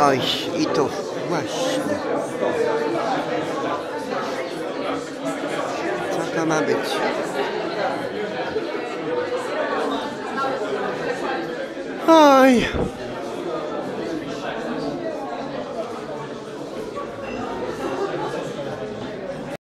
Oj, i tu właśnie. Co to ma być? Oj.